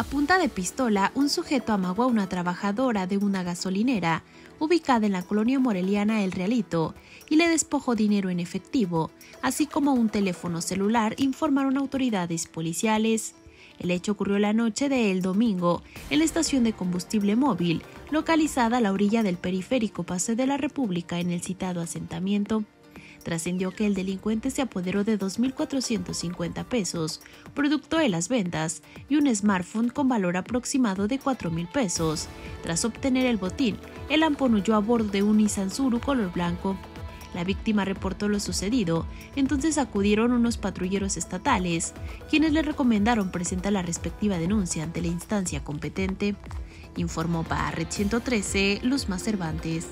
A punta de pistola, un sujeto amagó a una trabajadora de una gasolinera ubicada en la colonia moreliana El Realito y le despojó dinero en efectivo, así como un teléfono celular, informaron autoridades policiales. El hecho ocurrió la noche del domingo en la estación de combustible móvil, localizada a la orilla del periférico Pase de la República en el citado asentamiento trascendió que el delincuente se apoderó de 2.450 pesos, producto de las ventas, y un smartphone con valor aproximado de 4.000 pesos. Tras obtener el botín, el ampón huyó a bordo de un Nissan color blanco. La víctima reportó lo sucedido, entonces acudieron unos patrulleros estatales, quienes le recomendaron presentar la respectiva denuncia ante la instancia competente. Informó para Red 113 Luzma Cervantes.